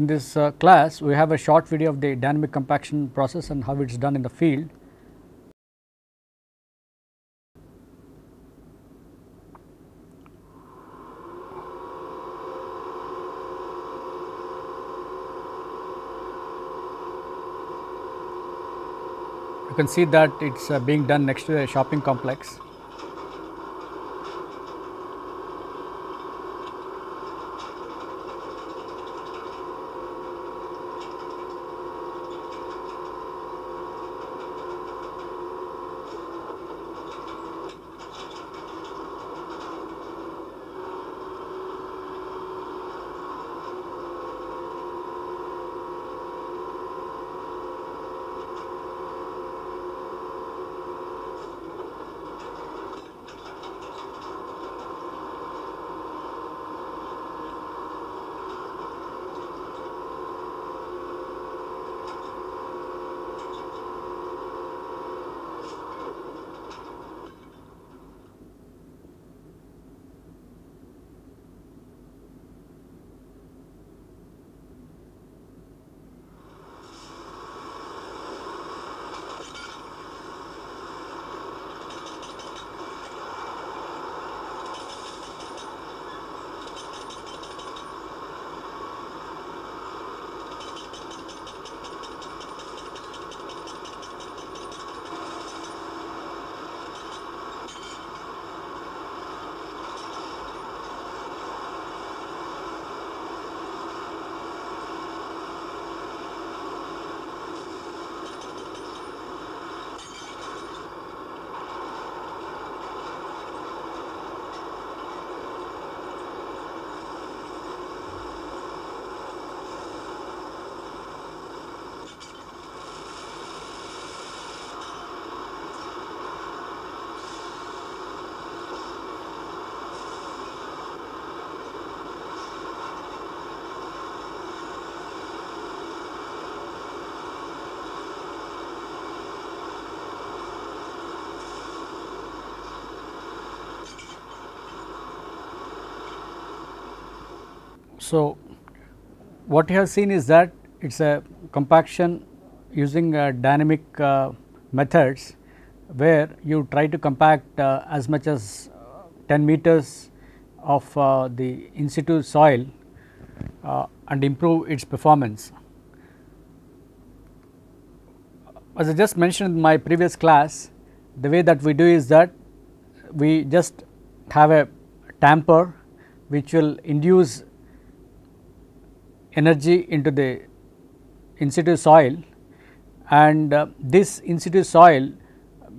In this uh, class, we have a short video of the dynamic compaction process and how it is done in the field. You can see that it is uh, being done next to a shopping complex. So, what you have seen is that it is a compaction using uh, dynamic uh, methods where you try to compact uh, as much as 10 meters of uh, the in situ soil uh, and improve its performance. As I just mentioned in my previous class, the way that we do is that we just have a tamper which will induce energy into the in situ soil and uh, this in situ soil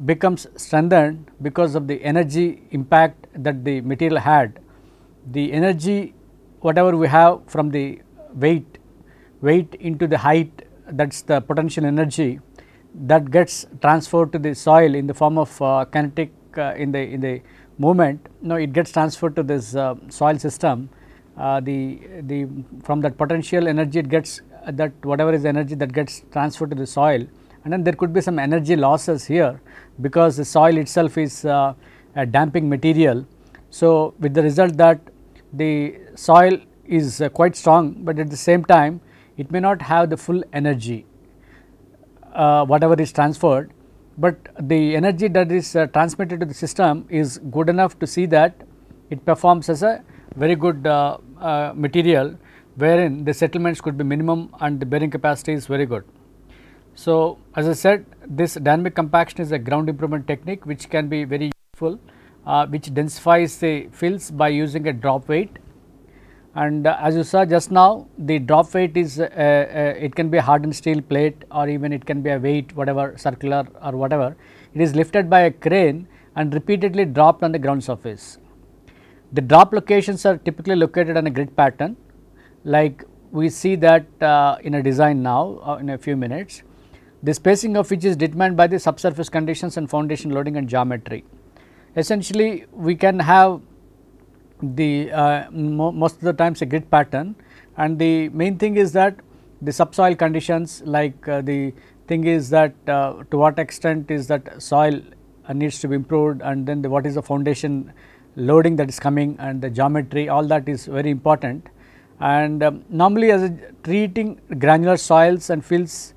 becomes strengthened because of the energy impact that the material had. The energy whatever we have from the weight, weight into the height that is the potential energy that gets transferred to the soil in the form of uh, kinetic uh, in the in the movement. Now, it gets transferred to this uh, soil system the the from that potential energy it gets uh, that whatever is energy that gets transferred to the soil and then there could be some energy losses here because the soil itself is uh, a damping material. So, with the result that the soil is uh, quite strong, but at the same time it may not have the full energy uh, whatever is transferred, but the energy that is uh, transmitted to the system is good enough to see that it performs as a very good uh, uh, material wherein the settlements could be minimum and the bearing capacity is very good. So, as I said this dynamic compaction is a ground improvement technique which can be very useful uh, which densifies the fills by using a drop weight and uh, as you saw just now the drop weight is uh, uh, it can be a hardened steel plate or even it can be a weight whatever circular or whatever it is lifted by a crane and repeatedly dropped on the ground surface. The drop locations are typically located on a grid pattern like we see that uh, in a design now uh, in a few minutes. The spacing of which is determined by the subsurface conditions and foundation loading and geometry. Essentially we can have the uh, mo most of the times a grid pattern and the main thing is that the subsoil conditions like uh, the thing is that uh, to what extent is that soil uh, needs to be improved and then the, what is the foundation loading that is coming and the geometry all that is very important and um, normally as a treating granular soils and fills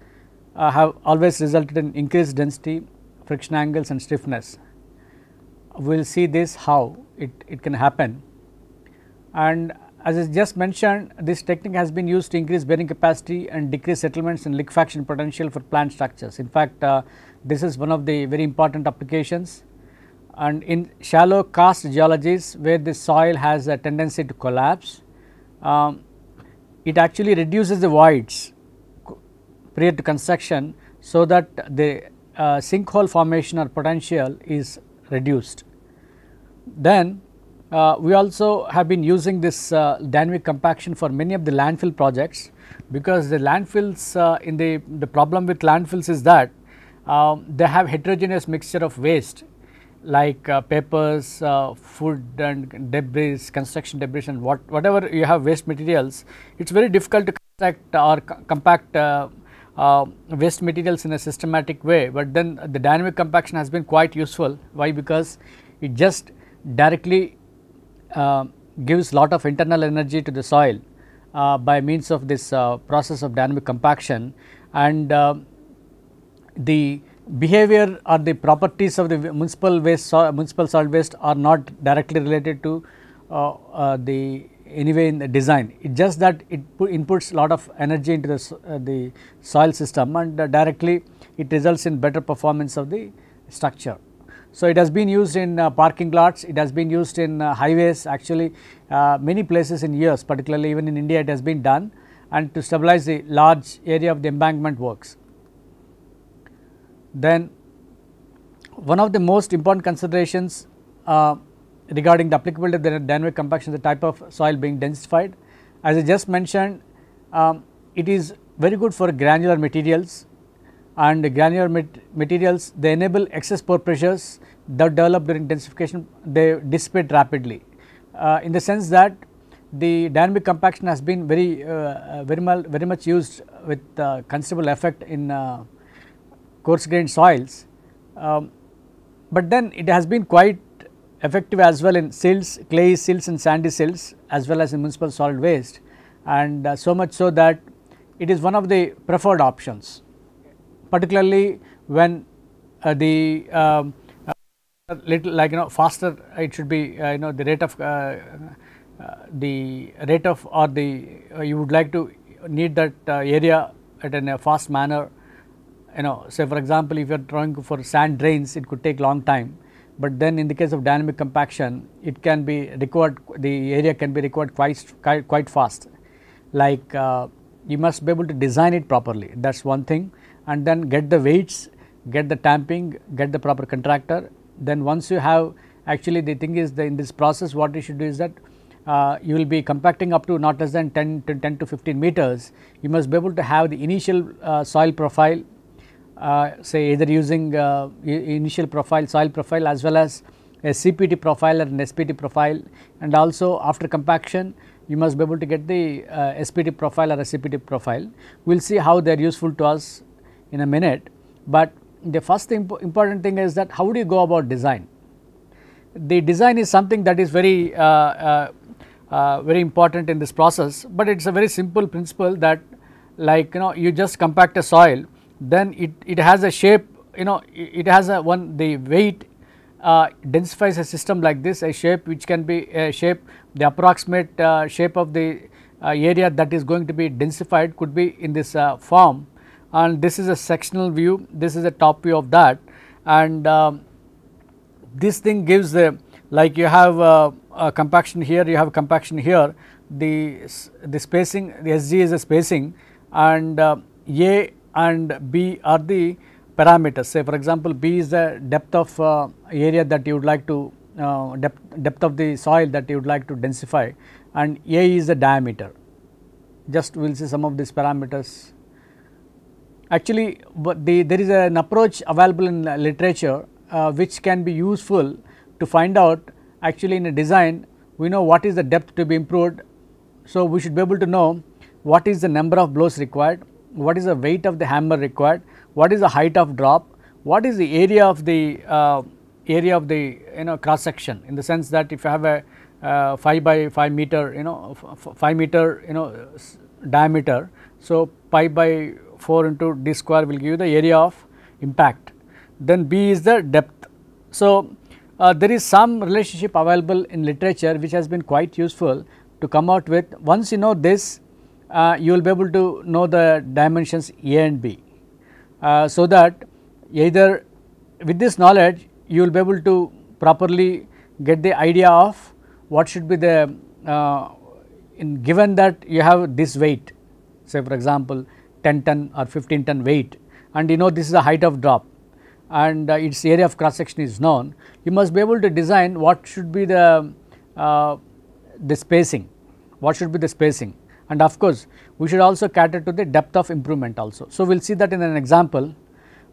uh, have always resulted in increased density, friction angles and stiffness. We will see this how it, it can happen and as I just mentioned this technique has been used to increase bearing capacity and decrease settlements and liquefaction potential for plant structures. In fact, uh, this is one of the very important applications and in shallow karst geologies where the soil has a tendency to collapse, um, it actually reduces the voids prior to construction so that the uh, sinkhole formation or potential is reduced. Then uh, we also have been using this uh, dynamic compaction for many of the landfill projects because the landfills uh, in the, the problem with landfills is that um, they have heterogeneous mixture of waste like uh, papers, uh, food and debris, construction debris and what, whatever you have waste materials, it is very difficult to construct or compact uh, uh, waste materials in a systematic way, but then the dynamic compaction has been quite useful. Why? Because it just directly uh, gives lot of internal energy to the soil uh, by means of this process of dynamic compaction and the behavior or the properties of the municipal waste municipal solid waste are not directly related to uh, the anyway in the design. It just that it inputs lot of energy into the, uh, the soil system and uh, directly it results in better performance of the structure. So, it has been used in uh, parking lots, it has been used in uh, highways actually uh, many places in years particularly even in India it has been done and to stabilize the large area of the embankment works. Then one of the most important considerations uh, regarding the applicability of the dynamic compaction the type of soil being densified. As I just mentioned um, it is very good for granular materials and granular mat materials they enable excess pore pressures that develop during densification they dissipate rapidly uh, in the sense that the dynamic compaction has been very uh, very, mal, very much used with uh, considerable effect in uh, coarse grained soils, um, but then it has been quite effective as well in silts, clay silts and sandy silts as well as in municipal solid waste. And uh, so much so that it is one of the preferred options particularly when uh, the um, uh, little like you know faster it should be uh, you know the rate of uh, uh, the rate of or the you would like to need that area at a fast manner you know say for example if you are trying for sand drains it could take long time. But then in the case of dynamic compaction it can be required the area can be required quite quite fast. Like uh, you must be able to design it properly. That is one thing. And then get the weights get the tamping get the proper contractor. Then once you have actually the thing is the, in this process what you should do is that uh, you will be compacting up to not less than 10 to 10 to 15 meters. You must be able to have the initial uh, soil profile say either using uh, initial profile soil profile as well as a CPT profile or an SPT profile and also after compaction you must be able to get the uh, SPT profile or a CPT profile. We will see how they are useful to us in a minute, but the first important thing is that how do you go about design? The design is something that is very uh, uh, uh, very important in this process, but it is a very simple principle that like you know you just compact a soil then it, it has a shape you know it has a one the weight uh, densifies a system like this a shape which can be a shape the approximate uh, shape of the uh, area that is going to be densified could be in this uh, form. And this is a sectional view. This is a top view of that. And um, this thing gives the like you have uh, a compaction here you have compaction here. The the spacing the SG is a spacing. And uh, A and B are the parameters say for example B is the depth of uh, area that you would like to uh, depth, depth of the soil that you would like to densify and A is the diameter just we will see some of these parameters. Actually the, there is an approach available in literature uh, which can be useful to find out actually in a design we know what is the depth to be improved. So, we should be able to know what is the number of blows required what is the weight of the hammer required, what is the height of drop, what is the area of the uh, area of the you know cross section in the sense that if you have a uh, 5 by 5 meter you know 5 meter you know diameter. So, pi by 4 into d square will give you the area of impact then b is the depth. So, uh, there is some relationship available in literature which has been quite useful to come out with once you know this uh, you will be able to know the dimensions a and b. Uh, so that either with this knowledge you will be able to properly get the idea of what should be the uh, in given that you have this weight say for example 10 ton or 15 ton weight and you know this is the height of drop and uh, its area of cross section is known, you must be able to design what should be the, uh, the spacing, what should be the spacing and of course, we should also cater to the depth of improvement also. So, we will see that in an example.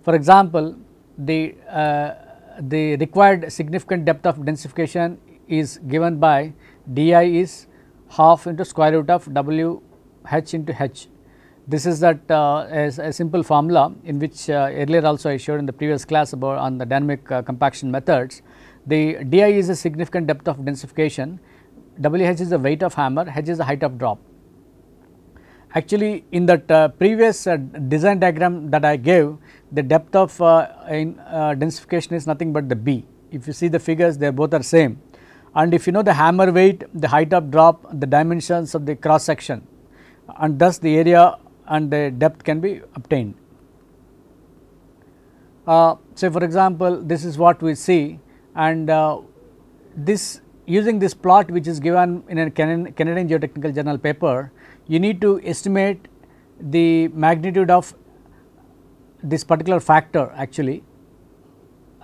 For example, the, uh, the required significant depth of densification is given by di is half into square root of w h into h this is that uh, a simple formula in which uh, earlier also I showed in the previous class about on the dynamic uh, compaction methods. The di is a significant depth of densification, WH is the weight of hammer, H is the height of drop. Actually in that uh, previous uh, design diagram that I gave the depth of uh, in, densification is nothing but the B. If you see the figures they both are same and if you know the hammer weight, the height of drop, the dimensions of the cross section and thus the area and the depth can be obtained. Uh, say for example, this is what we see and uh, this using this plot which is given in a Canadian Geotechnical Journal paper, you need to estimate the magnitude of this particular factor actually.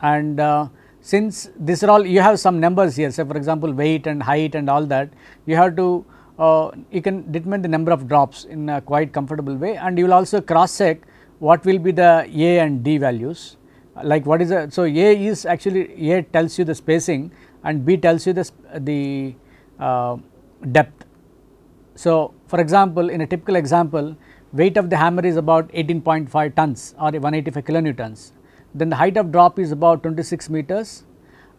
And uh, since these are all you have some numbers here. Say for example weight and height and all that. You have to uh, you can determine the number of drops in a quite comfortable way. And you will also cross check what will be the A and D values. Like what is the so A is actually A tells you the spacing and B tells you the, the uh, depth. So, for example, in a typical example weight of the hammer is about 18.5 tons or 185 kilonewtons. Then the height of drop is about 26 meters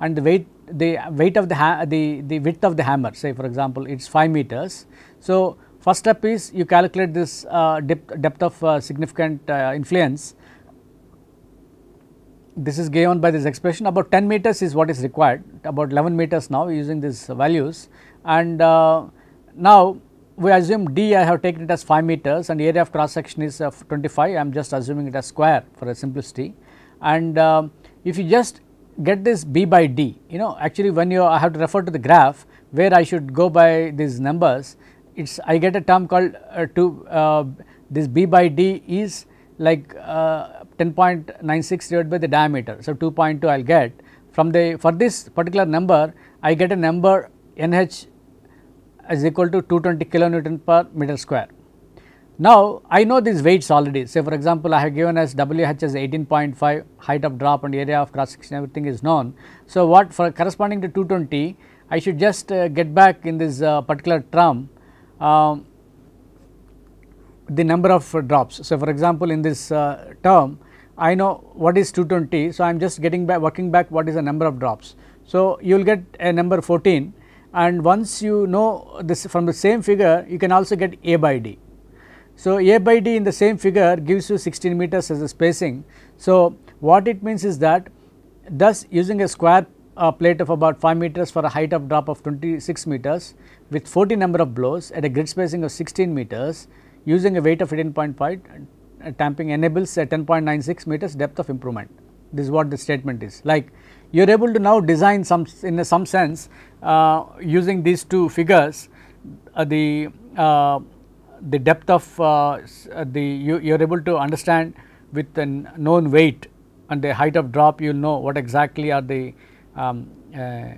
and the weight the weight of the, the, the width of the hammer say for example it is 5 meters. So, first step is you calculate this uh, depth, depth of uh, significant uh, influence. This is given by this expression. About 10 meters is what is required. About 11 meters now using these values. And uh, now we assume d I have taken it as 5 meters and area of cross section is 25 I am just assuming it as square for a simplicity. And uh, if you just get this b by d you know actually when you I have to refer to the graph where I should go by these numbers it's I get a term called uh, to uh, this b by d is like uh, 10.96 divided by the diameter. So, 2.2 I will get. From the for this particular number I get a number NH is equal to 220 kilonewton per meter square. Now, I know these weights already say for example, I have given as WH as 18.5 height of drop and area of cross section everything is known. So, what for corresponding to 220 I should just uh, get back in this uh, particular term um, the number of uh, drops. So, for example, in this uh, term I know what is 220. So, I am just getting back working back what is the number of drops. So, you will get a number 14 and once you know this from the same figure you can also get A by D. So, A by D in the same figure gives you 16 meters as a spacing. So, what it means is that thus using a square uh, plate of about 5 meters for a height of drop of 26 meters with 40 number of blows at a grid spacing of 16 meters using a weight of 18.5 uh, tamping enables a 10.96 meters depth of improvement. This is what the statement is like you are able to now design some in some sense using these two figures uh, the uh, the depth of uh, uh, the you, you are able to understand with a known weight and the height of drop you will know what exactly are the um, uh,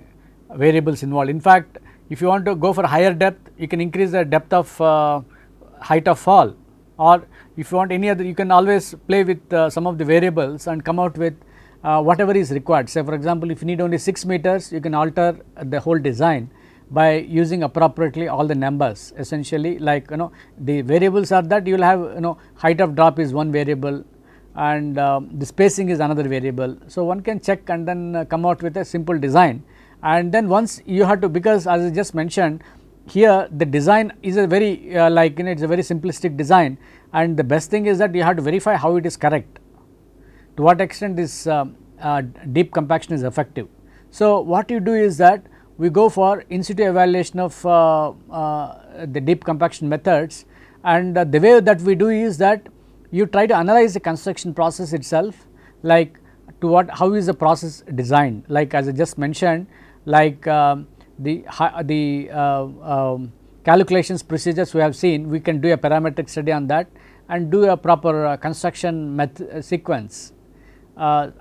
variables involved. In fact, if you want to go for higher depth you can increase the depth of uh, height of fall or if you want any other you can always play with uh, some of the variables and come out with uh, whatever is required. Say for example, if you need only 6 meters you can alter the whole design by using appropriately all the numbers essentially like you know the variables are that you will have you know height of drop is one variable and uh, the spacing is another variable. So, one can check and then uh, come out with a simple design and then once you have to because as I just mentioned here the design is a very uh, like you know it is a very simplistic design and the best thing is that you have to verify how it is correct to what extent this uh, uh, deep compaction is effective. So, what you do is that we go for in situ evaluation of uh, uh, the deep compaction methods. And uh, the way that we do is that you try to analyze the construction process itself like to what how is the process designed? Like as I just mentioned like um, the the uh, um, calculations procedures we have seen we can do a parametric study on that and do a proper construction method sequence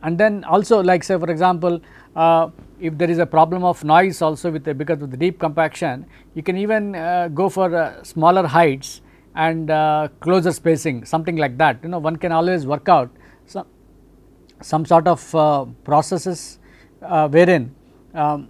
and then also like say for example uh, if there is a problem of noise also with the, because of the deep compaction you can even uh, go for uh, smaller heights and uh, closer spacing something like that. You know one can always work out some some sort of uh, processes wherein um,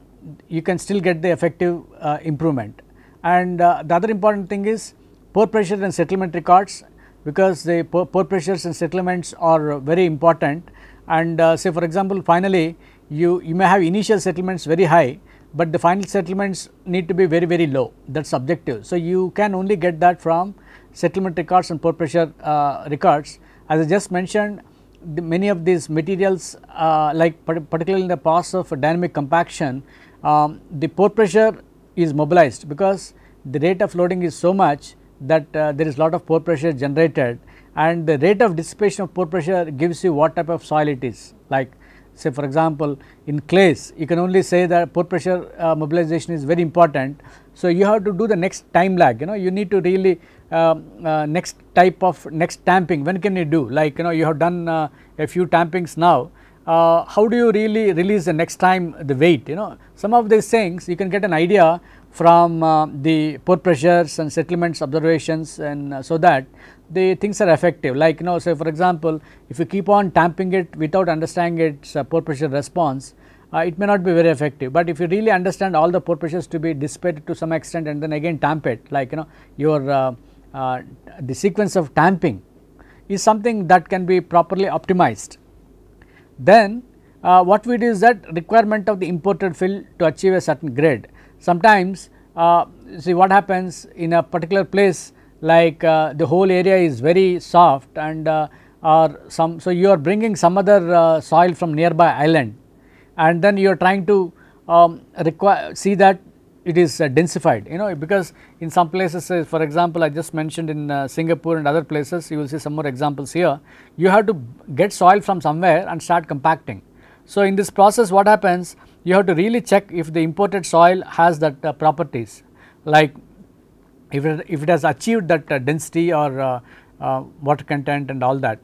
you can still get the effective improvement. And the other important thing is pore pressure and settlement records because the pore pressures and settlements are very important and say for example finally you, you may have initial settlements very high, but the final settlements need to be very very low. That is subjective. So, you can only get that from settlement records and pore pressure uh, records. As I just mentioned many of these materials uh, like particularly in the process of dynamic compaction um, the pore pressure is mobilized because the rate of loading is so much that uh, there is a lot of pore pressure generated and the rate of dissipation of pore pressure gives you what type of soil it is. Like say for example in clays you can only say that pore pressure uh, mobilization is very important. So, you have to do the next time lag you know you need to really uh, uh, next type of next tamping when can you do? Like you know you have done uh, a few tampings now. Uh, how do you really release the next time the weight you know? Some of these things you can get an idea from uh, the pore pressures and settlements observations and so that the things are effective. Like you know say for example if you keep on tamping it without understanding its uh, pore pressure response uh, it may not be very effective. But if you really understand all the pore pressures to be dissipated to some extent and then again tamp it like you know your uh, uh the sequence of tamping is something that can be properly optimized. Then uh, what we do is that requirement of the imported fill to achieve a certain grade. Sometimes uh, see what happens in a particular place like uh, the whole area is very soft and uh, or some so you are bringing some other uh, soil from nearby island. And then you are trying to um, require see that it is uh, densified you know because in some places uh, for example I just mentioned in uh, Singapore and other places you will see some more examples here. You have to get soil from somewhere and start compacting. So, in this process what happens you have to really check if the imported soil has that properties. Like if it, if it has achieved that uh, density or uh, uh, water content and all that.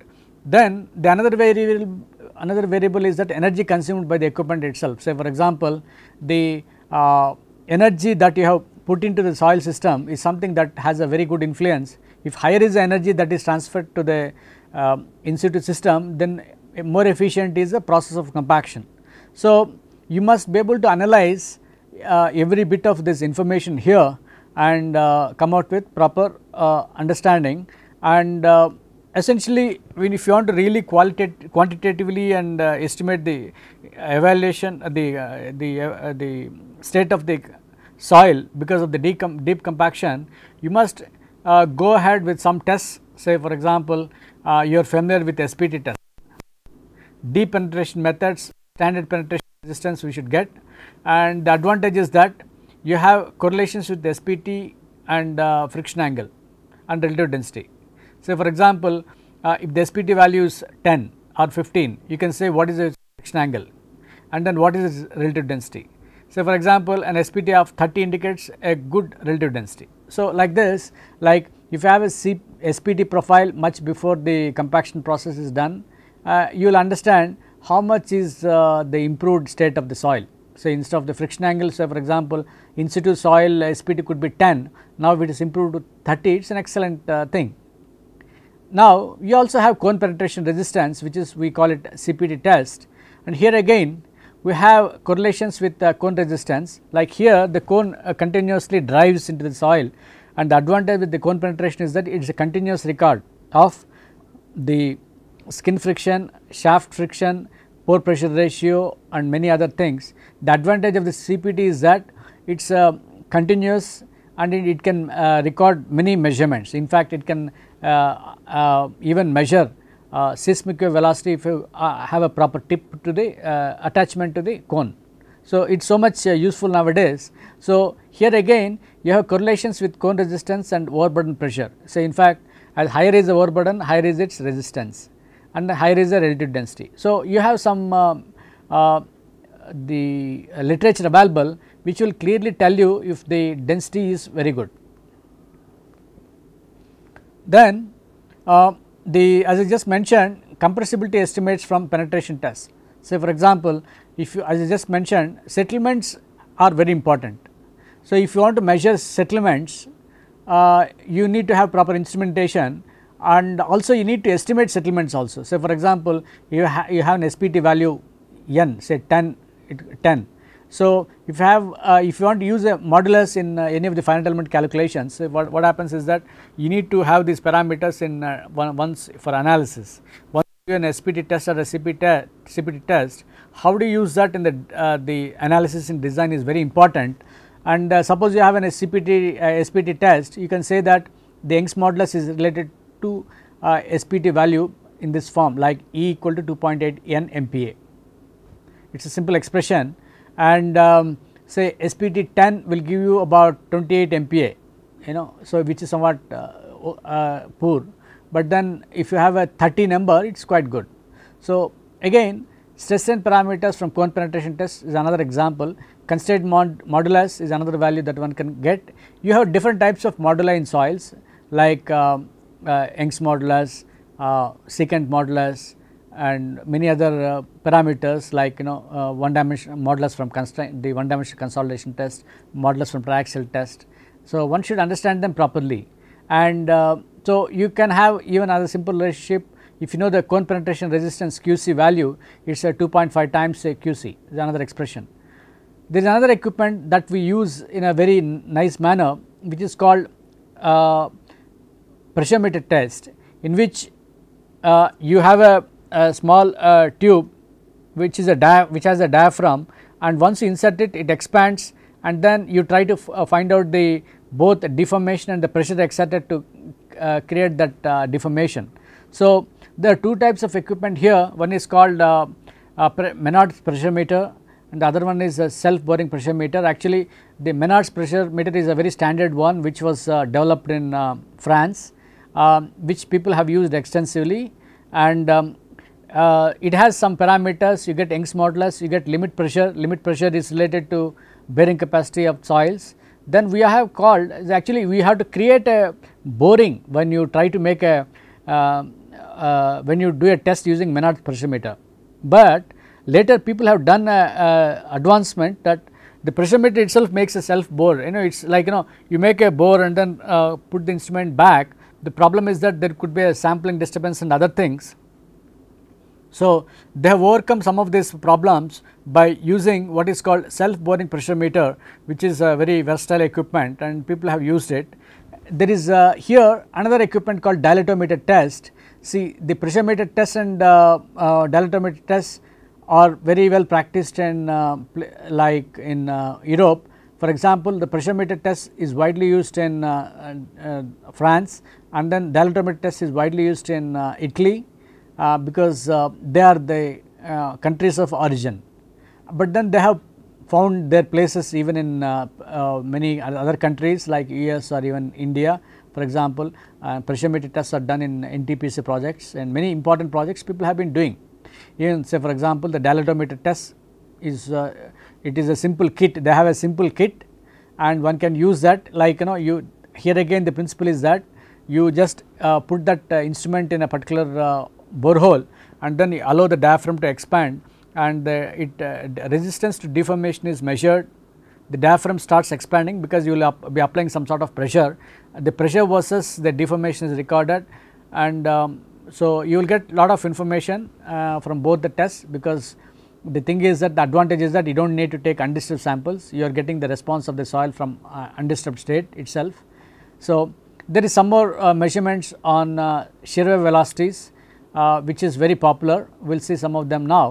Then the another variable another variable is that energy consumed by the equipment itself say for example the uh, energy that you have put into the soil system is something that has a very good influence if higher is the energy that is transferred to the uh, in situ system then more efficient is the process of compaction. So, you must be able to analyze uh, every bit of this information here and uh, come out with proper uh, understanding. And uh, essentially when if you want to really quantitatively and estimate the evaluation the the the state of the soil because of the deep, deep compaction you must go ahead with some tests. Say for example you are familiar with SPT test. Deep penetration methods standard penetration resistance we should get. And the advantage is that you have correlations with SPT and uh, friction angle and relative density. So, for example, uh, if the SPT value is 10 or 15, you can say what is the friction angle and then what is its relative density. So, for example, an SPT of 30 indicates a good relative density. So, like this, like if you have a C SPT profile much before the compaction process is done, uh, you will understand how much is uh, the improved state of the soil. So, instead of the friction angle, say for example, in situ soil SPT could be 10, now if it is improved to 30, it is an excellent uh, thing. Now, you also have cone penetration resistance which is we call it CPT test. And here again we have correlations with uh, cone resistance. Like here the cone uh, continuously drives into the soil. And the advantage with the cone penetration is that it is a continuous record of the skin friction, shaft friction, pore pressure ratio and many other things. The advantage of the CPT is that it is uh, continuous and it, it can uh, record many measurements. In fact, it can uh, uh, even measure uh, seismic velocity if you have a proper tip to the attachment to the cone. So, it is so much useful nowadays. So, here again you have correlations with cone resistance and overburden pressure. So, in fact, as higher is the overburden, higher is its resistance and higher is the relative density. So, you have some uh, uh, the literature available which will clearly tell you if the density is very good. Then uh, the as I just mentioned compressibility estimates from penetration test. Say for example, if you as I just mentioned settlements are very important. So, if you want to measure settlements uh, you need to have proper instrumentation and also you need to estimate settlements also. So, for example, you, ha you have an SPT value n say 10 10 so, if you have uh, if you want to use a modulus in uh, any of the finite element calculations what, what happens is that you need to have these parameters in uh, one, once for analysis. Once you do an SPT test or a CPT, CPT test how do you use that in the uh, the analysis in design is very important. And uh, suppose you have an SPT, uh, SPT test you can say that the Young's modulus is related to SPT value in this form like E equal to 2.8 n MPa it is a simple expression and um, say SPT 10 will give you about 28 MPa you know so which is somewhat uh, uh, poor but then if you have a 30 number it is quite good. So again stress strain parameters from cone penetration test is another example constraint mod modulus is another value that one can get. You have different types of moduli in soils like uh, uh Young's modulus, uh, secant modulus, and many other uh, parameters like you know uh, one dimension modulus from constraint the one dimensional consolidation test modulus from triaxial test. So, one should understand them properly and uh, so you can have even a simple relationship if you know the cone penetration resistance QC value it is a 2.5 times QC is another expression. There is another equipment that we use in a very nice manner which is called uh, pressure meter test in which uh, you have a a small uh, tube which is a which has a diaphragm and once you insert it it expands and then you try to uh, find out the both deformation and the pressure exerted to uh, create that uh, deformation. So, there are two types of equipment here one is called uh, Menard's pressure meter and the other one is a self boring pressure meter actually the Menard's pressure meter is a very standard one which was uh, developed in France um, which people have used extensively and um, uh, it has some parameters. You get Young's modulus you get limit pressure. Limit pressure is related to bearing capacity of soils. Then we have called actually we have to create a boring when you try to make a uh, uh, when you do a test using Menard pressure meter. But later people have done a, a advancement that the pressure meter itself makes a self bore. You know it is like you know you make a bore and then uh, put the instrument back. The problem is that there could be a sampling disturbance and other things so, they have overcome some of these problems by using what is called self boring pressure meter which is a very versatile equipment and people have used it. There is uh, here another equipment called dilatometer test. See the pressure meter test and uh, uh, dilatometer test are very well practiced in uh, like in uh, Europe. For example, the pressure meter test is widely used in France and then dilatometer test is widely used in Italy because uh, they are the uh, countries of origin. But then they have found their places even in many other countries like US or even India. For example, pressure meter tests are done in NTPC projects and many important projects people have been doing. Even say for example, the dilatometer test is it is a simple kit they have a simple kit and one can use that like you know you here again the principle is that you just uh, put that uh, instrument in a particular uh, borehole and then allow the diaphragm to expand and it uh, resistance to deformation is measured. The diaphragm starts expanding because you will up be applying some sort of pressure. The pressure versus the deformation is recorded and um, so you will get lot of information uh, from both the tests because the thing is that the advantage is that you do not need to take undisturbed samples. You are getting the response of the soil from uh, undisturbed state itself. So, there is some more uh, measurements on uh, shear wave velocities uh, which is very popular we will see some of them now.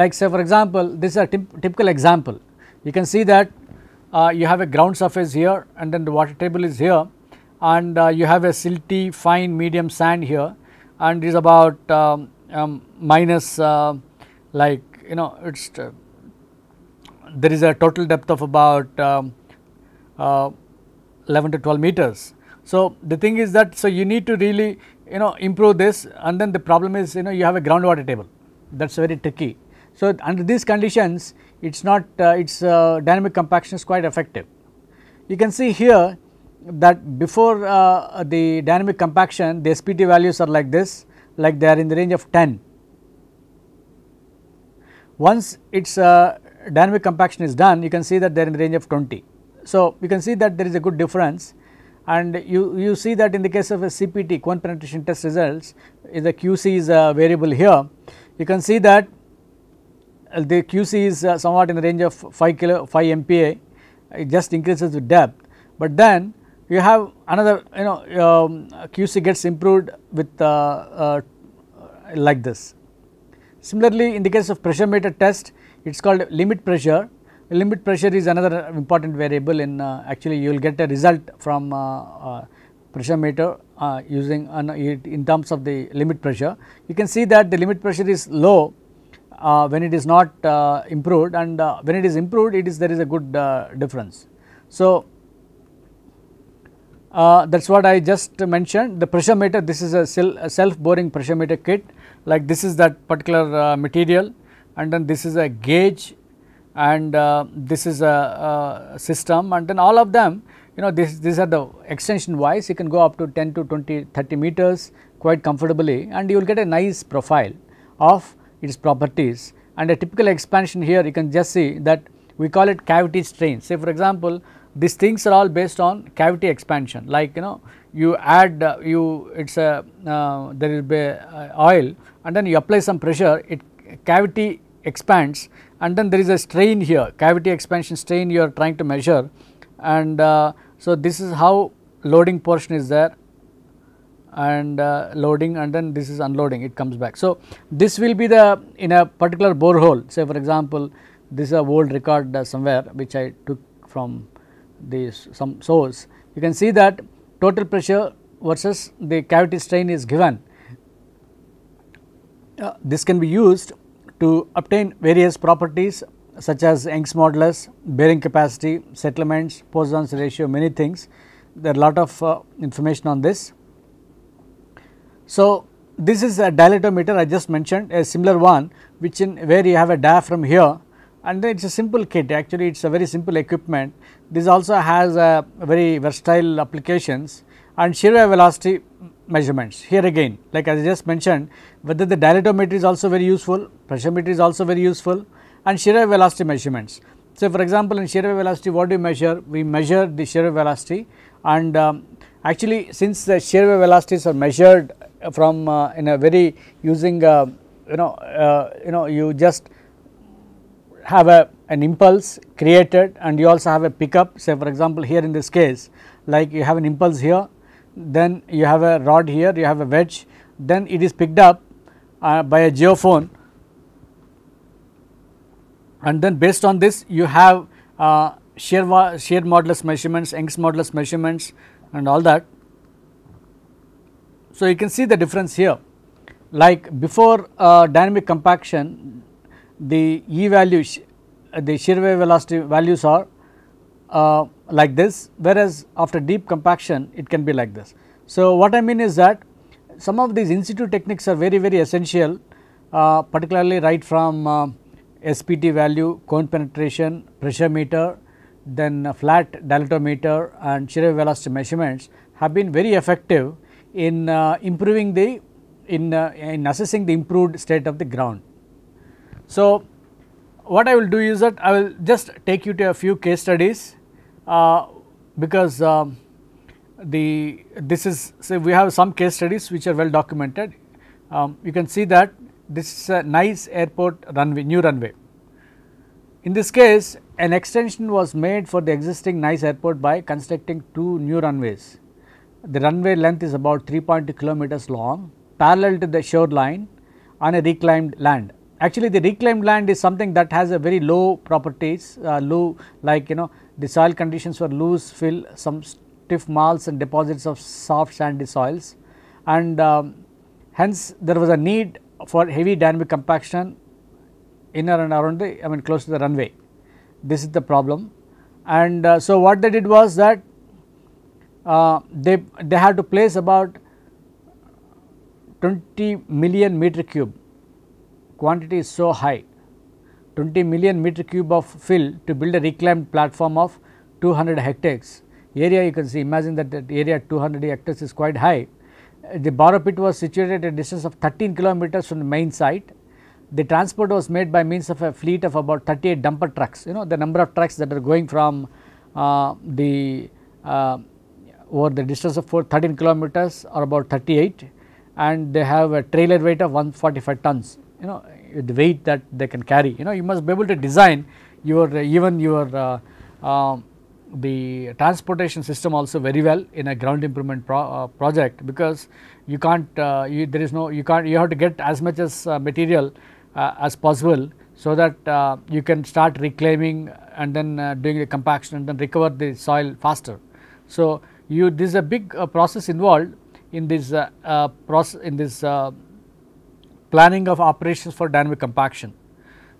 like say for example, this is a typical example. You can see that uh, you have a ground surface here and then the water table is here and uh, you have a silty fine medium sand here and it is about um, um, minus uh, like you know it is uh, there is a total depth of about um, uh, 11 to 12 meters. So, the thing is that so you need to really you know improve this and then the problem is you know you have a groundwater table that is very tricky. So, under these conditions it is not uh, its uh, dynamic compaction is quite effective. You can see here that before uh, the dynamic compaction the SPT values are like this like they are in the range of 10. Once its uh, dynamic compaction is done you can see that they are in the range of 20. So, you can see that there is a good difference and you, you see that in the case of a CPT cone penetration test results is the QC is a variable here you can see that uh, the QC is uh, somewhat in the range of 5 kilo 5 MPa. It just increases with depth, but then you have another you know um, QC gets improved with uh, uh, like this. Similarly, in the case of pressure meter test it is called limit pressure limit pressure is another important variable in uh, actually you will get a result from uh, uh, pressure meter uh, using in terms of the limit pressure. You can see that the limit pressure is low uh, when it is not uh, improved and when it is improved it is there is a good difference. So, that is what I just mentioned the pressure meter this is a self boring pressure meter kit like this is that particular material and then this is a gauge and uh, this is a, a, system and then all of them you know this these are the extension wise you can go up to 10 to 20 30 meters quite comfortably and you will get a nice profile of its properties. And a typical expansion here you can just see that we call it cavity strain say for example these things are all based on cavity expansion. Like you know you add uh, you it is a uh, there will be uh, oil and then you apply some pressure it cavity expands and then there is a strain here cavity expansion strain you are trying to measure and uh, so this is how loading portion is there and uh, loading and then this is unloading it comes back. So, this will be the in a particular borehole say for example, this is a old record uh, somewhere which I took from this some source you can see that total pressure versus the cavity strain is given. Uh, this can be used to obtain various properties such as Young's modulus, bearing capacity, settlements, Poisson's ratio, many things. There are a lot of uh, information on this. So, this is a dilatometer I just mentioned a similar one which in where you have a diaphragm here and then it is a simple kit actually it is a very simple equipment. This also has a very versatile applications and shear velocity measurements. Here again like as I just mentioned whether the dilatometer is also very useful, pressure meter is also very useful and shear wave velocity measurements. So, for example, in shear wave velocity what do we measure? We measure the shear wave velocity and um, actually since the shear wave velocities are measured from uh, in a very using uh, you know uh, you know you just have a an impulse created and you also have a pickup say for example, here in this case like you have an impulse here then you have a rod here, you have a wedge, then it is picked up uh, by a geophone and then based on this you have uh, shear, shear modulus measurements, Young's modulus measurements and all that. So, you can see the difference here like before uh, dynamic compaction the E value the shear wave velocity values are uh, like this whereas after deep compaction it can be like this. So, what I mean is that some of these in situ techniques are very very essential uh, particularly right from uh, SPT value, cone penetration, pressure meter, then flat dilatometer and shear velocity measurements have been very effective in uh, improving the in, uh, in assessing the improved state of the ground. So, what I will do is that I will just take you to a few case studies because um, the this is say we have some case studies which are well documented. Um, you can see that this is a Nice airport runway new runway. In this case an extension was made for the existing Nice airport by constructing two new runways. The runway length is about 3.2 kilometers long parallel to the shoreline on a reclaimed land actually the reclaimed land is something that has a very low properties uh, low like you know the soil conditions were loose fill some stiff marls and deposits of soft sandy soils. And um, hence there was a need for heavy dynamic compaction inner and around the I mean close to the runway. This is the problem. And uh, so what they did was that uh, they they had to place about 20 million meter cube. Quantity is so high 20 million meter cube of fill to build a reclaimed platform of 200 hectares. Area you can see imagine that that area 200 hectares is quite high. The borrow pit was situated at a distance of 13 kilometers from the main site. The transport was made by means of a fleet of about 38 dumper trucks. You know the number of trucks that are going from uh, the uh, over the distance of 4, 13 kilometers or about 38 and they have a trailer weight of 145 tons. You know the weight that they can carry you know you must be able to design your uh, even your uh, um, the transportation system also very well in a ground improvement pro, uh, project because you can't uh, you, there is no you can't you have to get as much as uh, material uh, as possible so that you can start reclaiming and then doing the compaction and then recover the soil faster. So, you this is a big process involved in this process in this planning of operations for dynamic compaction.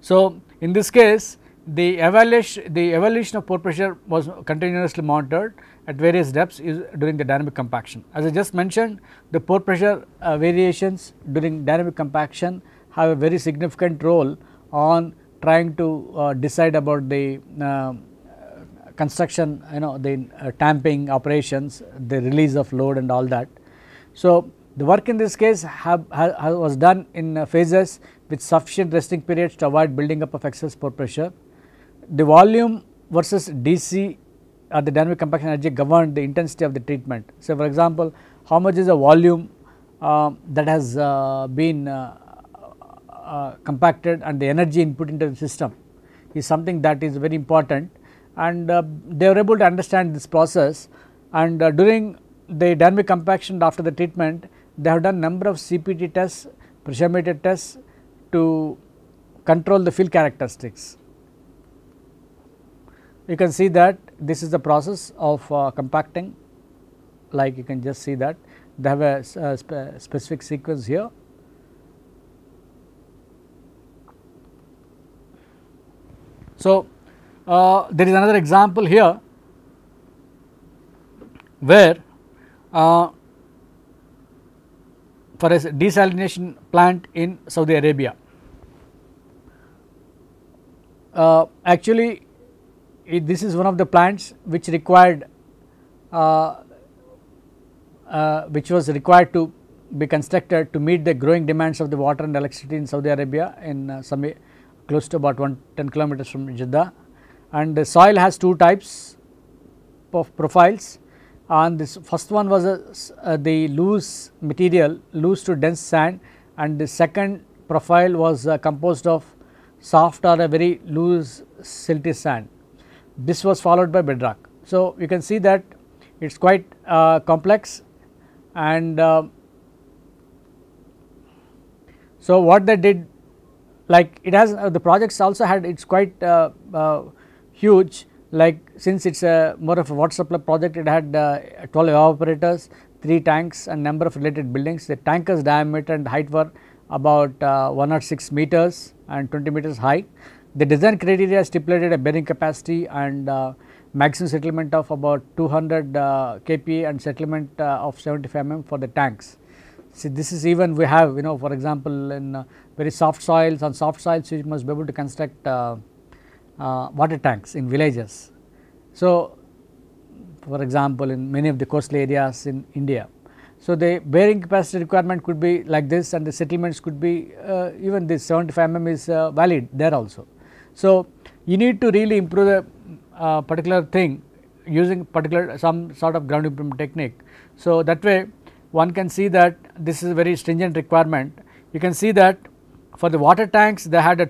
So, in this case the evaluation the evaluation of pore pressure was continuously monitored at various depths during the dynamic compaction. As I just mentioned the pore pressure uh, variations during dynamic compaction have a very significant role on trying to uh, decide about the uh, construction you know the uh, tamping operations the release of load and all that. So, the work in this case have, have, was done in uh, phases with sufficient resting periods to avoid building up of excess pore pressure. The volume versus DC or the dynamic compaction energy governed the intensity of the treatment. So, for example, how much is the volume uh, that has uh, been uh, compacted and the energy input into the system is something that is very important and uh, they were able to understand this process and uh, during the dynamic compaction after the treatment they have done number of CPT tests, pressure meter tests to control the fill characteristics. You can see that this is the process of uh, compacting. Like you can just see that. They have a, a spe specific sequence here. So, uh, there is another example here where uh, for a desalination plant in Saudi Arabia. Uh, actually, it, this is one of the plants which required uh, uh, which was required to be constructed to meet the growing demands of the water and electricity in Saudi Arabia in uh, some close to about 110 kilometers from Jeddah and the soil has two types of profiles and this first one was a, uh, the loose material loose to dense sand and the second profile was uh, composed of soft or a very loose silty sand. This was followed by bedrock. So, you can see that it is quite uh, complex and uh, so what they did like it has uh, the projects also had it's quite uh, uh, huge like since it's a more of a water supply project it had uh, 12 evaporators 3 tanks and number of related buildings. The tankers diameter and height were about uh, 106 meters and 20 meters high. The design criteria stipulated a bearing capacity and uh, maximum settlement of about 200 kPa and settlement of 75 mm for the tanks. See this is even we have you know for example in uh, very soft soils on soft soils you must be able to construct uh, uh, water tanks in villages. So for example in many of the coastal areas in India. So the bearing capacity requirement could be like this and the settlements could be uh, even this 75 mm is uh, valid there also. So you need to really improve the uh, particular thing using particular some sort of ground improvement technique. So that way one can see that this is a very stringent requirement. You can see that for the water tanks they had a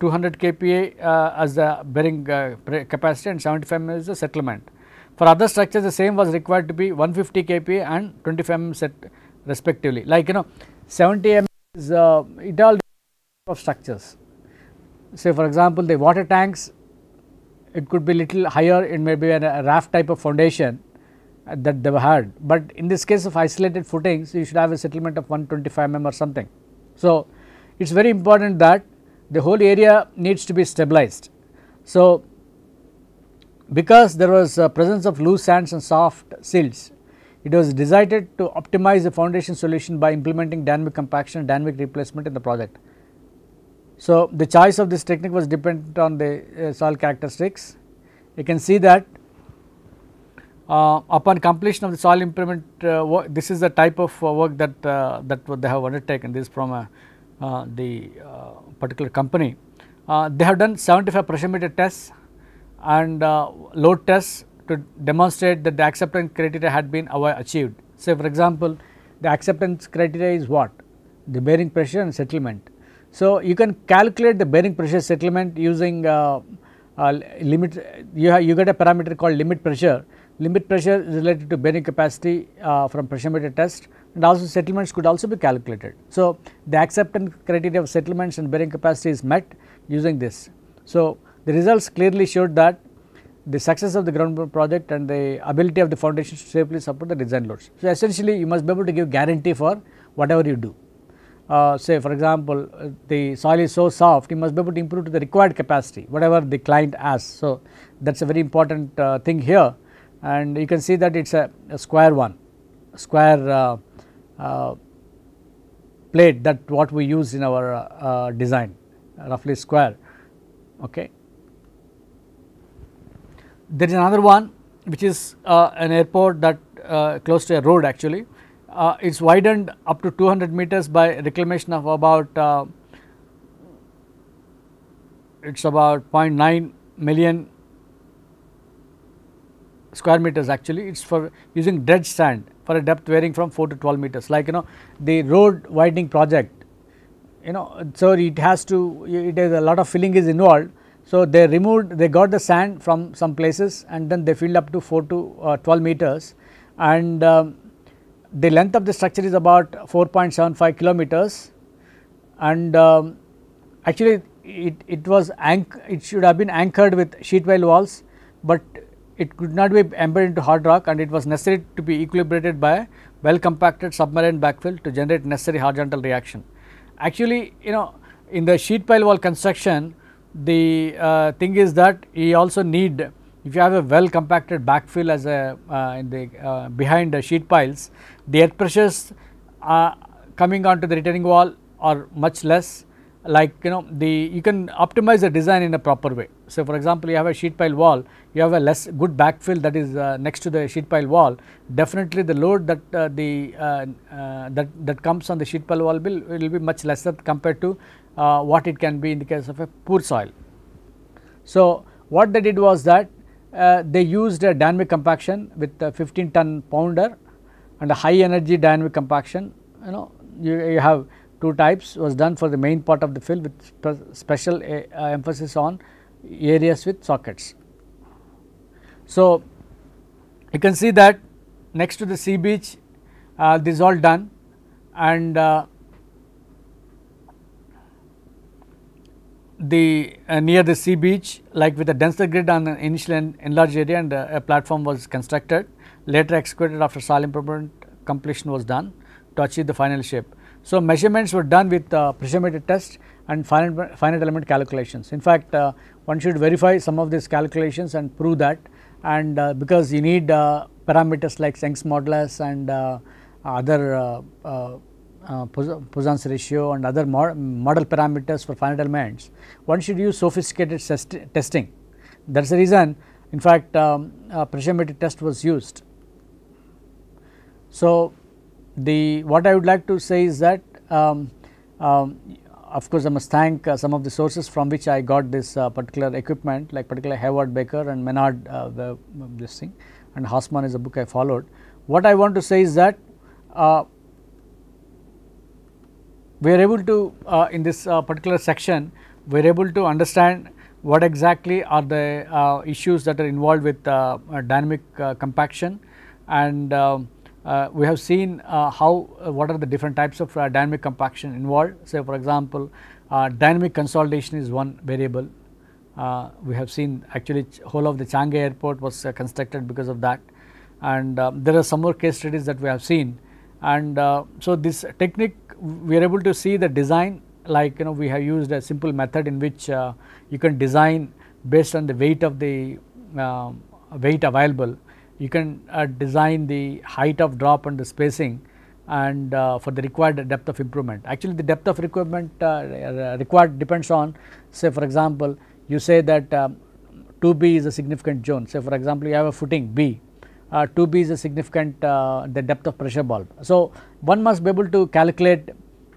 200 kPa uh, as the bearing uh, capacity and 75 mm is the settlement. For other structures the same was required to be 150 kPa and 25 mm set respectively like you know 70 mm is uh, it all of structures say for example, the water tanks it could be little higher it may be a, raft type of foundation uh, that they were had, but in this case of isolated footings you should have a settlement of 125 mm or something. So, it is very important that the whole area needs to be stabilized. So, because there was a presence of loose sands and soft silts, it was decided to optimize the foundation solution by implementing dynamic compaction and dynamic replacement in the project. So, the choice of this technique was dependent on the uh, soil characteristics. You can see that uh, upon completion of the soil improvement uh, work, this is the type of uh, work that uh, that they have undertaken. This from a, the particular company. they have done 75 pressure meter tests and load tests to demonstrate that the acceptance criteria had been achieved. Say for example, the acceptance criteria is what? The bearing pressure and settlement. So, you can calculate the bearing pressure settlement using uh, uh, limit you have you get a parameter called limit pressure. Limit pressure is related to bearing capacity uh, from pressure meter test and also settlements could also be calculated. So, the acceptance criteria of settlements and bearing capacity is met using this. So, the results clearly showed that the success of the ground project and the ability of the foundation to safely support the design loads. So, essentially you must be able to give guarantee for whatever you do. Uh, say for example, uh, the soil is so soft you must be able to improve to the required capacity whatever the client asks. So, that is a very important uh, thing here and you can see that it is a, a, square one, square uh, plate that what we use in our uh, design roughly square. Okay there is another one which is uh, an airport that uh, close to a road actually. Uh, it is widened up to 200 meters by reclamation of about uh, it is about 0.9 million square meters actually it is for using dredged sand for a depth varying from 4 to 12 meters. Like you know the road widening project you know so it has to it has a lot of filling is involved. So, they removed they got the sand from some places and then they filled up to 4 to uh, 12 meters. And um, the length of the structure is about 4.75 kilometers. And um, actually it, it was it should have been anchored with sheet pile walls, but it could not be embedded into hard rock and it was necessary to be equilibrated by well compacted submarine backfill to generate necessary horizontal reaction. Actually you know in the sheet pile wall construction the uh, thing is that you also need if you have a well compacted backfill as a uh, in the uh, behind the sheet piles the earth pressures coming onto the retaining wall are much less like you know the you can optimize the design in a proper way. So, for example, you have a sheet pile wall you have a less good backfill that is uh, next to the sheet pile wall definitely the load that uh, the uh, that that comes on the sheet pile wall will, will be much lesser compared to uh, what it can be in the case of a poor soil. So, what they did was that uh, they used a dynamic compaction with a 15 ton pounder and a high energy dynamic compaction you know you, you have two types was done for the main part of the fill with spe special uh, uh emphasis on areas with sockets. So, you can see that next to the sea beach uh, this is all done and uh, the uh, near the sea beach like with a denser grid on an initial enlarged area and uh, a platform was constructed later excavated after soil improvement completion was done to achieve the final shape. So, measurements were done with uh, pressure meter test and finite, finite element calculations. In fact, uh, one should verify some of these calculations and prove that and uh, because you need uh, parameters like Young's modulus and other uh, Poisson's ratio and other model parameters for finite elements, one should use sophisticated testing. That is the reason in fact, um, pressure meter test was used. So, the what I would like to say is that um, um, of course, I must thank uh, some of the sources from which I got this uh, particular equipment like particularly Hayward Baker and Menard uh, the, this thing and Hausmann is a book I followed. What I want to say is that uh, we are able to uh, in this uh, particular section we are able to understand what exactly are the issues that are involved with dynamic compaction and uh, we have seen uh, how uh, what are the different types of uh, dynamic compaction involved. Say for example, uh, dynamic consolidation is one variable. Uh, we have seen actually whole of the Changi airport was constructed because of that and there are some more case studies that we have seen and so this technique we are able to see the design like you know we have used a simple method in which you can design based on the weight of the um, weight available you can uh, design the height of drop and the spacing and uh, for the required depth of improvement. Actually the depth of requirement uh, required depends on say for example you say that um, 2B is a significant zone say for example you have a footing B, 2B is a significant the depth of pressure bulb. So one must be able to calculate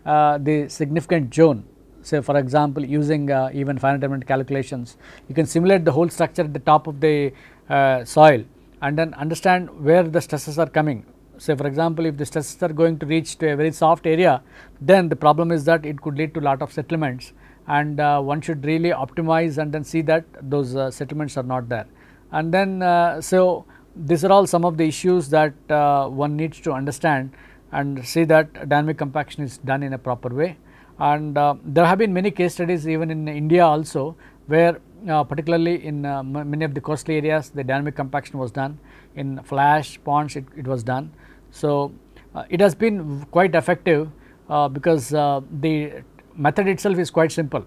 the significant zone say for example using uh, even finite element calculations you can simulate the whole structure at the top of the uh, soil and then understand where the stresses are coming. Say for example, if the stresses are going to reach to a very soft area, then the problem is that it could lead to a lot of settlements and uh, one should really optimize and then see that those uh, settlements are not there. And then uh, so these are all some of the issues that uh, one needs to understand and see that dynamic compaction is done in a proper way. And uh, there have been many case studies even in India also where uh, particularly in uh, many of the coastal areas the dynamic compaction was done. In fly ash ponds it, it was done. So, uh, it has been quite effective uh, because uh, the method itself is quite simple.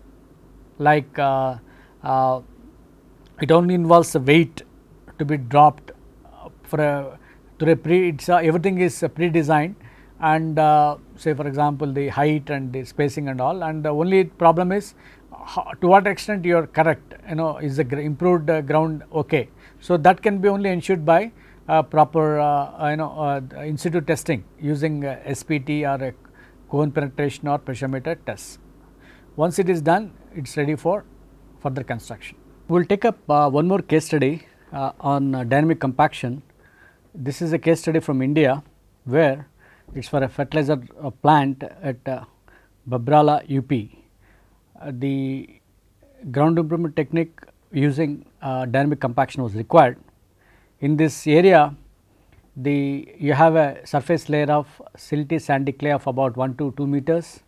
Like uh, it only involves a weight to be dropped for a to a pre it's everything is pre-designed. And say for example the height and the spacing and all. And the only problem is how, to what extent you are correct you know is the improved uh, ground okay. So, that can be only ensured by uh, proper uh, uh you know uh, in situ testing using uh, SPT or a cone penetration or pressure meter tests. Once it is done it is ready for further construction. We will take up one more case study on dynamic compaction. This is a case study from India where it is for a fertilizer plant at Babrala UP the ground improvement technique using uh, dynamic compaction was required. In this area the you have a surface layer of silty sandy clay of about 1 to 2 meters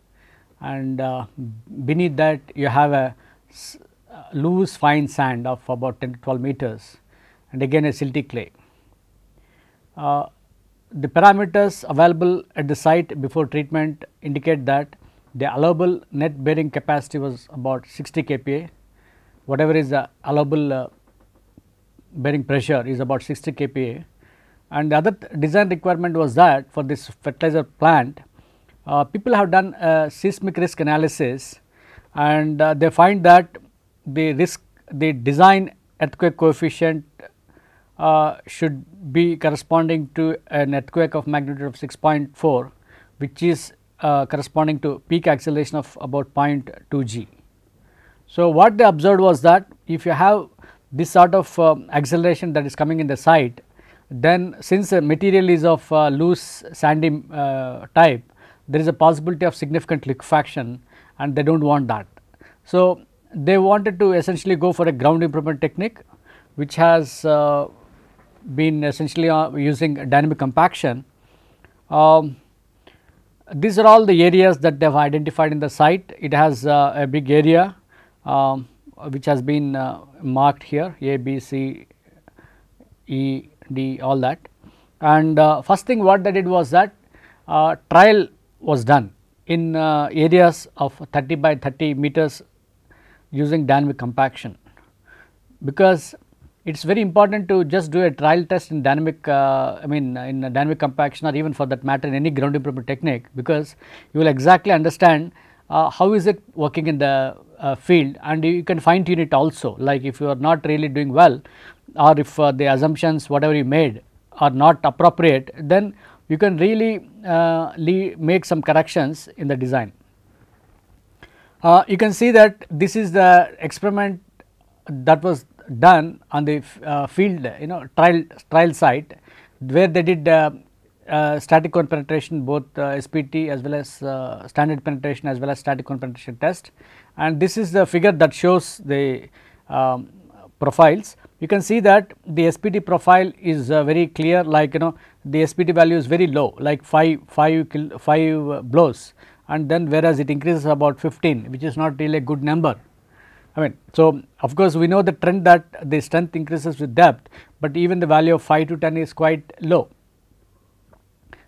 and uh, beneath that you have a uh, loose fine sand of about 10 to 12 meters and again a silty clay. Uh, the parameters available at the site before treatment indicate that the allowable net bearing capacity was about 60 kPa, whatever is the allowable uh, bearing pressure is about 60 kPa. And the other design requirement was that for this fertilizer plant uh, people have done a seismic risk analysis. And uh, they find that the risk the design earthquake coefficient uh, should be corresponding to an earthquake of magnitude of 6.4 which is uh, corresponding to peak acceleration of about 0.2 g. So, what they observed was that if you have this sort of uh, acceleration that is coming in the site, then since the material is of uh, loose sandy uh, type, there is a possibility of significant liquefaction and they do not want that. So, they wanted to essentially go for a ground improvement technique which has uh, been essentially using dynamic compaction. Um, these are all the areas that they have identified in the site. It has uh, a big area um, which has been uh, marked here A, B, C, E, D all that. And uh, first thing what they did was that uh, trial was done in uh, areas of 30 by 30 meters using dynamic compaction because it is very important to just do a trial test in dynamic uh, I mean in dynamic compaction or even for that matter in any ground improvement technique because you will exactly understand uh, how is it working in the uh, field and you can fine tune it also like if you are not really doing well or if uh, the assumptions whatever you made are not appropriate then you can really uh, make some corrections in the design. Uh, you can see that this is the experiment that was done on the uh, field you know trial trial site where they did uh, uh, static cone penetration both uh, SPT as well as uh, standard penetration as well as static cone penetration test and this is the figure that shows the um, profiles. you can see that the SPT profile is uh, very clear like you know the SPT value is very low like 5, 5, kil, 5 uh, blows and then whereas it increases about 15 which is not really a good number. I mean so of course we know the trend that the strength increases with depth, but even the value of 5 to 10 is quite low.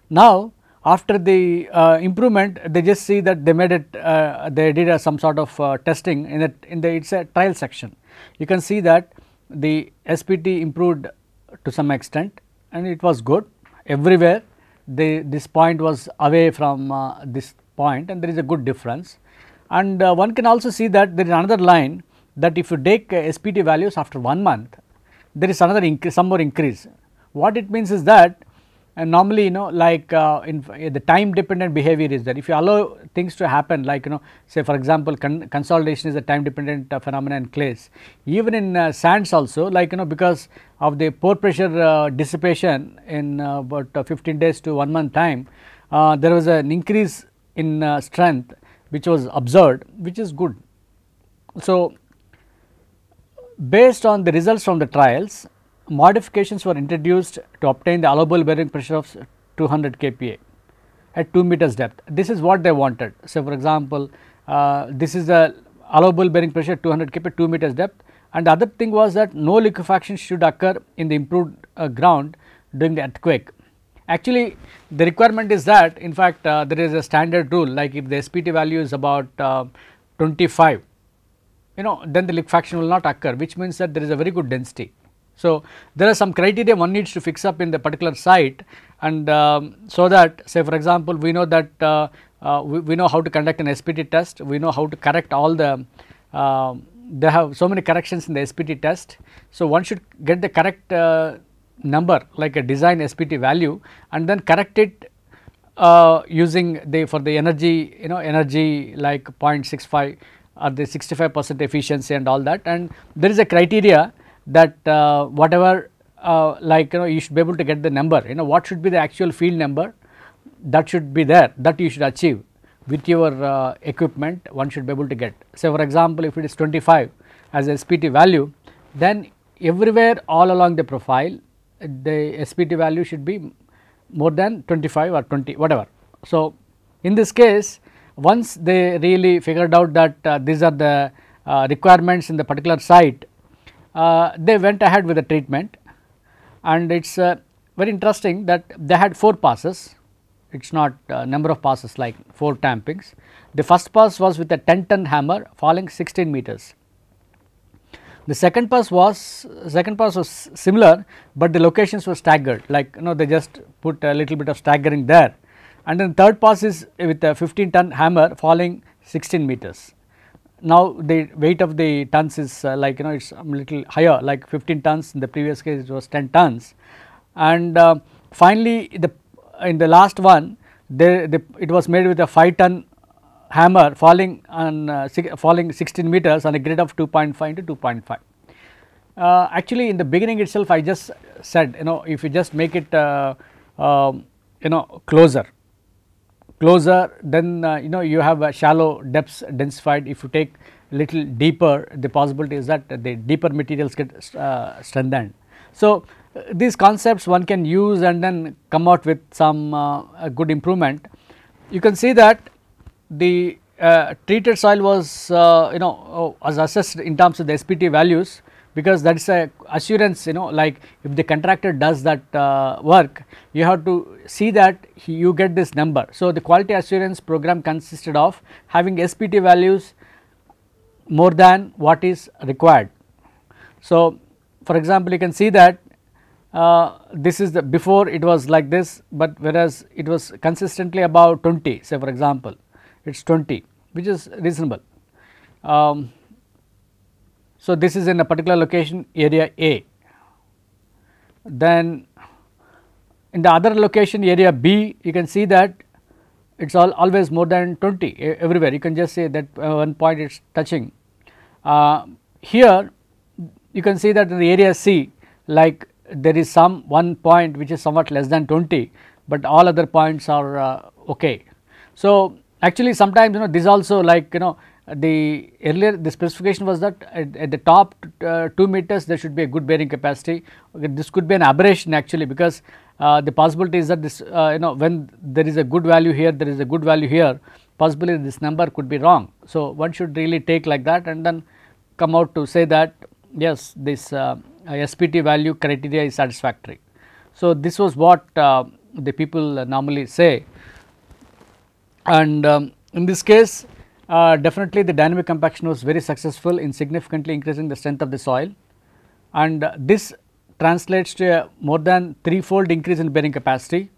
Now after the uh, improvement they just see that they made it uh, they did uh, some sort of uh, testing in the in the it's a trial section. You can see that the SPT improved to some extent and it was good everywhere the this point was away from uh, this point and there is a good difference. And uh, one can also see that there is another line that if you take SPT values after 1 month there is another increase some more increase. What it means is that and normally you know like uh, in the time dependent behavior is there. If you allow things to happen like you know say for example con consolidation is a time dependent uh, phenomenon in clays. Even in uh, sands also like you know because of the pore pressure uh, dissipation in uh, about uh, 15 days to 1 month time there was an increase in strength which was observed which is good so based on the results from the trials modifications were introduced to obtain the allowable bearing pressure of 200 kPa at 2 meters depth. This is what they wanted. So, for example, uh, this is the allowable bearing pressure 200 kPa 2 meters depth and the other thing was that no liquefaction should occur in the improved uh, ground during the earthquake. Actually, the requirement is that in fact, uh, there is a standard rule like if the SPT value is about uh, 25, you know then the liquefaction will not occur which means that there is a very good density. So, there are some criteria one needs to fix up in the particular site and um, so that say for example, we know that uh, uh, we, we, know how to conduct an SPT test, we know how to correct all the uh, they have so many corrections in the SPT test. So, one should get the correct uh, number like a design SPT value and then correct it uh, using the for the energy you know energy like 0.65 or the 65 percent efficiency and all that and there is a criteria that uh, whatever uh, like you know you should be able to get the number you know what should be the actual field number that should be there that you should achieve with your uh, equipment one should be able to get. Say for example, if it is 25 as a SPT value then everywhere all along the profile the SPT value should be more than 25 or 20 whatever. So, in this case once they really figured out that uh, these are the uh, requirements in the particular site uh, they went ahead with the treatment and it is uh, very interesting that they had 4 passes it is not uh, number of passes like 4 tampings. The first pass was with a 10 ton hammer falling 16 meters. The second pass was second pass was similar, but the locations were staggered. Like you know they just put a little bit of staggering there. And then third pass is with a 15 ton hammer falling 16 meters. Now the weight of the tons is uh, like you know it is a little higher like 15 tons. In the previous case it was 10 tons. And uh, finally the in the last one it was made with a 5 ton hammer falling on uh, falling 16 meters on a grid of 2.5 into 2.5. Uh, actually in the beginning itself I just said you know if you just make it uh, um, you know closer closer then uh, you know you have a shallow depths densified if you take little deeper the possibility is that the deeper materials get uh, strengthened. So, uh, these concepts one can use and then come out with some uh, good improvement. You can see that the uh, treated soil was uh, you know was assessed in terms of the SPT values because that is a assurance you know like if the contractor does that uh, work you have to see that he, you get this number. So, the quality assurance program consisted of having SPT values more than what is required. So, for example, you can see that uh, this is the before it was like this, but whereas it was consistently about 20 say for example, it is 20 which is reasonable. Um, so, this is in a particular location area A. Then in the other location area B you can see that it is all always more than 20 everywhere you can just say that uh, one point it is touching. Uh, here you can see that in the area C like there is some one point which is somewhat less than 20, but all other points are uh, okay. So, actually sometimes you know this also like you know the earlier the specification was that at, at the top uh, 2 meters there should be a good bearing capacity. Okay, this could be an aberration actually because uh, the possibility is that this uh, you know when there is a good value here there is a good value here possibly this number could be wrong. So, one should really take like that and then come out to say that yes this uh, SPT value criteria is satisfactory. So, this was what uh, the people normally say and um, in this case uh, definitely the dynamic compaction was very successful in significantly increasing the strength of the soil and uh, this translates to a more than threefold increase in bearing capacity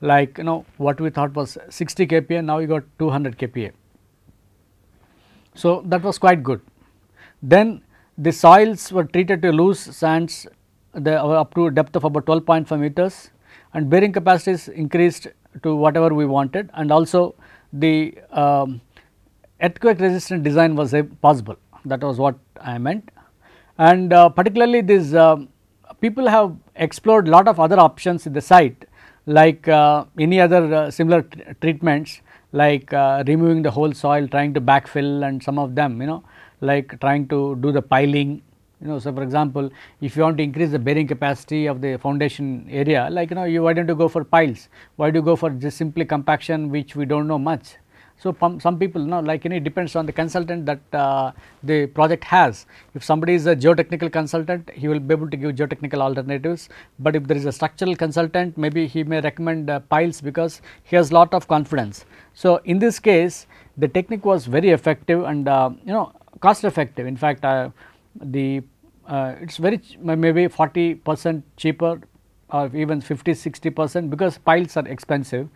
like you know what we thought was 60 kPa now we got 200 kPa. So, that was quite good. Then the soils were treated to loose sands the, uh, up to a depth of about 12.5 meters and bearing capacities increased to whatever we wanted and also the um, earthquake resistant design was possible. That was what I meant. And uh, particularly these uh, people have explored lot of other options in the site like uh, any other uh, similar treatments like uh, removing the whole soil trying to backfill and some of them you know like trying to do the piling you know. So, for example, if you want to increase the bearing capacity of the foundation area like you know you why do not you go for piles, why do you go for just simply compaction which we do not know much so, some people you know like you know it depends on the consultant that uh, the project has. If somebody is a geotechnical consultant, he will be able to give geotechnical alternatives, but if there is a structural consultant, maybe he may recommend uh, piles because he has lot of confidence. So, in this case the technique was very effective and uh, you know cost effective. In fact, uh, the uh, it is very maybe 40 percent cheaper or even 50 60 percent because piles are expensive.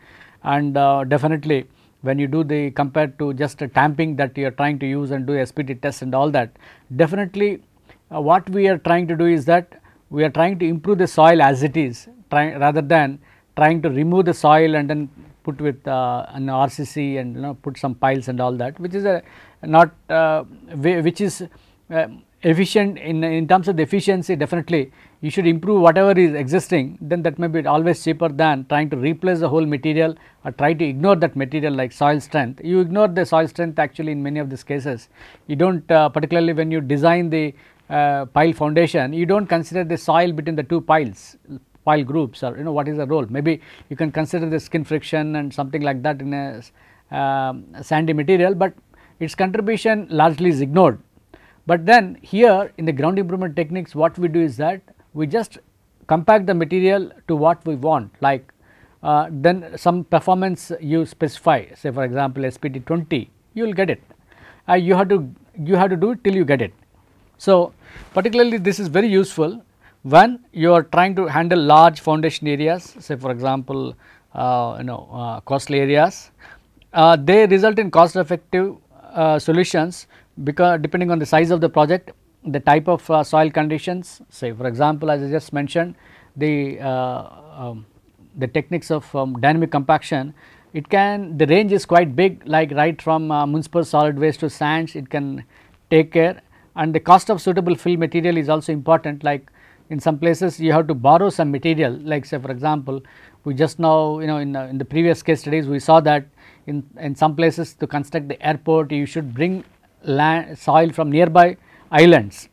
And uh, definitely when you do the compared to just a tamping that you are trying to use and do SPT test and all that definitely uh, what we are trying to do is that we are trying to improve the soil as it is trying rather than trying to remove the soil and then put with uh, an RCC and you know put some piles and all that which is a not uh, which is uh, efficient in, in terms of the efficiency definitely you should improve whatever is existing then that may be always cheaper than trying to replace the whole material or try to ignore that material like soil strength. You ignore the soil strength actually in many of these cases. You do not uh, particularly when you design the uh, pile foundation you do not consider the soil between the two piles pile groups or you know what is the role maybe you can consider the skin friction and something like that in a uh, sandy material, but its contribution largely is ignored but then here in the ground improvement techniques what we do is that we just compact the material to what we want. Like uh, then some performance you specify. Say for example SPT 20 you will get it. Uh, you have to you have to do it till you get it. So, particularly this is very useful when you are trying to handle large foundation areas say for example uh, you know uh, costly areas. Uh, they result in cost effective uh, solutions because depending on the size of the project the type of uh, soil conditions say for example as I just mentioned the uh, um, the techniques of um, dynamic compaction it can the range is quite big like right from uh, municipal solid waste to sands it can take care. And the cost of suitable fill material is also important like in some places you have to borrow some material. Like say for example we just now you know in, in the previous case studies we saw that in, in some places to construct the airport you should bring land soil from nearby islands.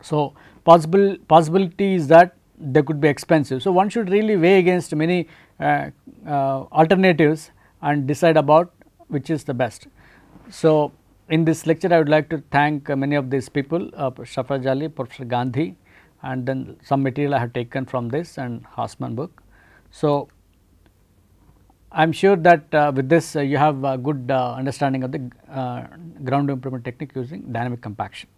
So, possible possibility is that they could be expensive. So, one should really weigh against many uh, uh, alternatives and decide about which is the best. So, in this lecture I would like to thank uh, many of these people uh, Shafraz Ali, Professor Gandhi and then some material I have taken from this and Hausmann book. So, I am sure that uh, with this uh, you have a good uh, understanding of the uh, ground improvement technique using dynamic compaction.